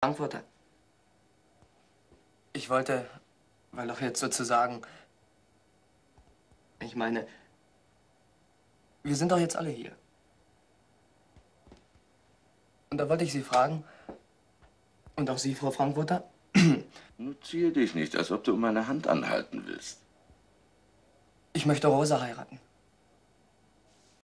Frankfurter. Ich wollte, weil doch jetzt sozusagen. Ich meine, wir sind doch jetzt alle hier. Und da wollte ich Sie fragen, und auch Sie, Frau Frankfurter, Nun ziehe dich nicht, als ob du um meine Hand anhalten willst. ich möchte Rosa heiraten.